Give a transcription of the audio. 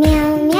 喵喵。